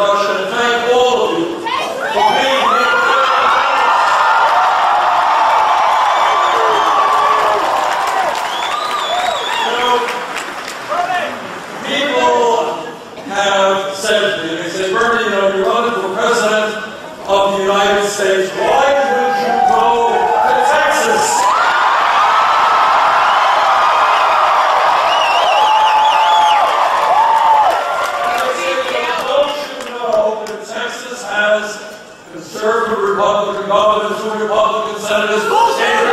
Thank all of you people have said to me, they say, Bernie, you know, you're running for president of the United States. Why as conservative Republican governors Republican senators.